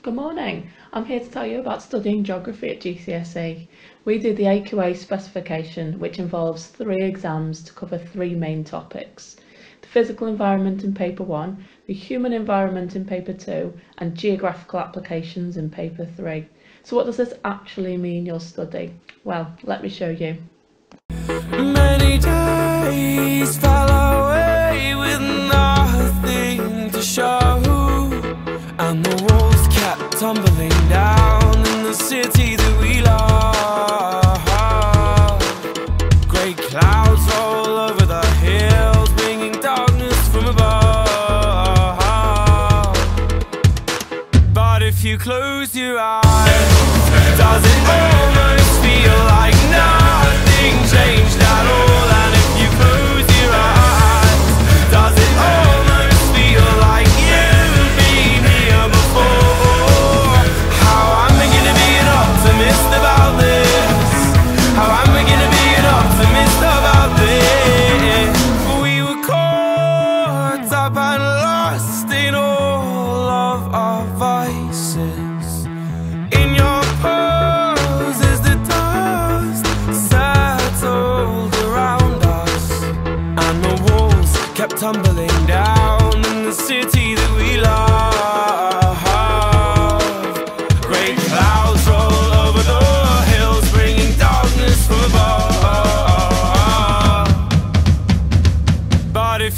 Good morning. I'm here to tell you about studying geography at GCSE. We do the AQA specification, which involves three exams to cover three main topics. The physical environment in paper one, the human environment in paper two, and geographical applications in paper three. So what does this actually mean you'll study? Well, let me show you. Many days fell away with nothing to show And the walls kept tumbling down in the city that we love Great clouds roll over the hills bringing darkness from above But if you close your eyes does it almost feel like nothing changed at all? Up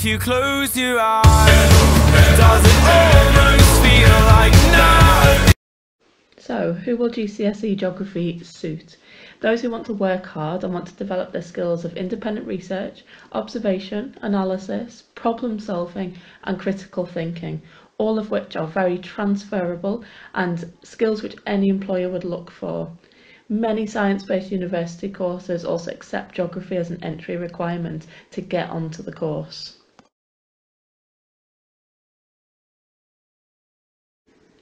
you close your eyes Does it almost feel like nothing So, who will GCSE geography suit? Those who want to work hard and want to develop their skills of independent research, observation, analysis, problem solving, and critical thinking, all of which are very transferable and skills which any employer would look for. Many science based university courses also accept geography as an entry requirement to get onto the course.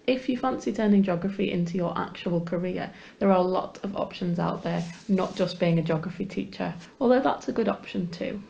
If you fancy turning geography into your actual career, there are a lot of options out there, not just being a geography teacher, although that's a good option too.